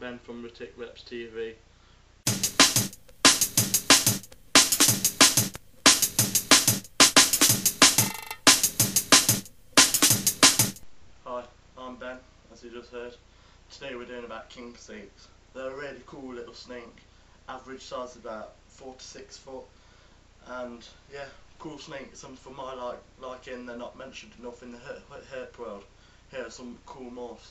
Ben from Retic Reps TV. Hi, I'm Ben, as you just heard. Today we're doing about king snakes. They're a really cool little snake. Average size about four to six foot. And yeah, cool snakes. some for my like liking, they're not mentioned enough in the herp world. Here are some cool morphs.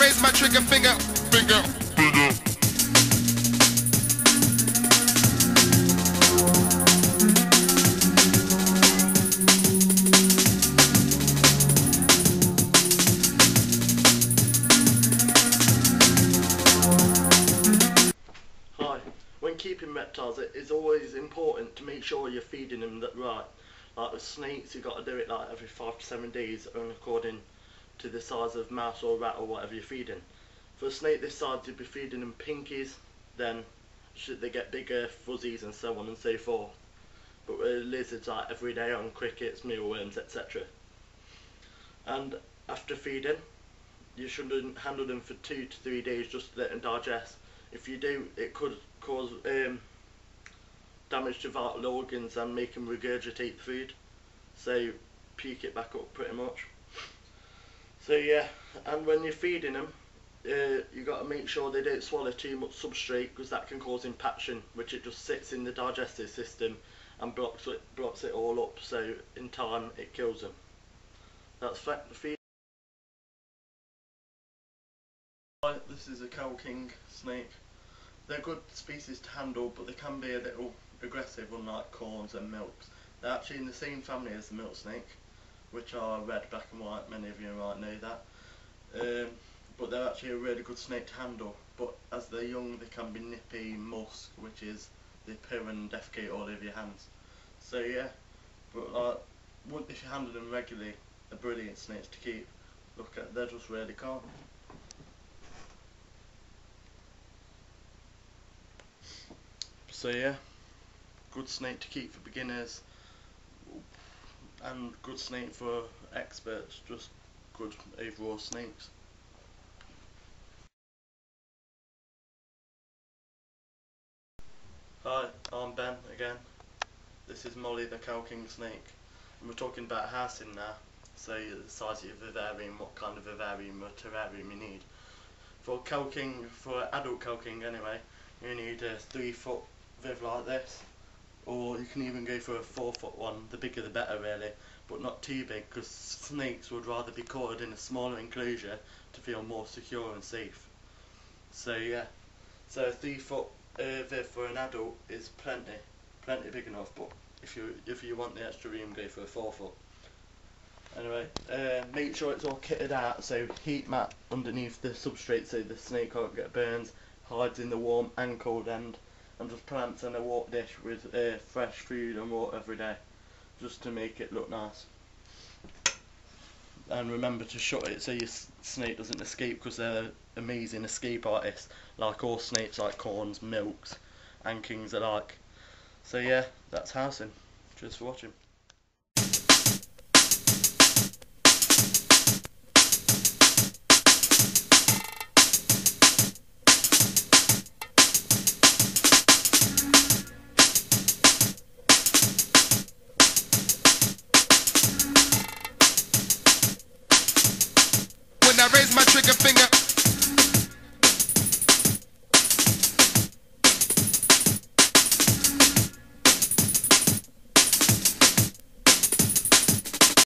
raise my trigger finger, finger, finger. Hi. When keeping reptiles, it is always important to make sure you're feeding them that right. Like with snakes, you've got to do it like every five to seven days, and according to the size of mouse or rat or whatever you're feeding. For a snake this size, you'd be feeding them pinkies, then should they get bigger, fuzzies, and so on and so forth. But with lizards, like every day on crickets, mealworms, etc. And after feeding, you shouldn't handle them for two to three days just to let them digest if you do, it could cause um, damage to vital organs and make them regurgitate food. So puke it back up pretty much. So yeah, and when you're feeding them, uh, you got to make sure they don't swallow too much substrate because that can cause impaction, which it just sits in the digestive system and blocks it blocks it all up. So in time, it kills them. That's. Feed. Right, this is a cow king snake. They're good species to handle, but they can be a little aggressive, unlike corns and milks. They're actually in the same family as the milk snake, which are red, black and white. Many of you might know that. Um, but they're actually a really good snake to handle. But as they're young, they can be nippy, musk, which is they poo and defecate all over your hands. So yeah, but like, if you handle them regularly, they're brilliant snakes to keep. Look at, they're just really calm. So yeah, good snake to keep for beginners, and good snake for experts. Just good overall snakes. Hi, I'm Ben again. This is Molly the Cow King snake, and we're talking about housing now. So the size of your vivarium, what kind of vivarium or terrarium you need. For cow king, for adult cow king anyway, you need a three foot viv like this, or you can even go for a four foot one. The bigger the better, really, but not too big because snakes would rather be caught in a smaller enclosure to feel more secure and safe. So yeah, so a three foot uh, viv for an adult is plenty, plenty big enough. But if you if you want the extra room, go for a four foot. Anyway, uh, make sure it's all kitted out. So heat mat underneath the substrate so the snake can't get burns. Hides in the warm and cold end and just plants in a water dish with uh, fresh food and water every day just to make it look nice. And remember to shut it so your snake doesn't escape because they're amazing escape artists like all snakes like corns milks and kings alike. So yeah that's housing. Cheers for watching trigger finger.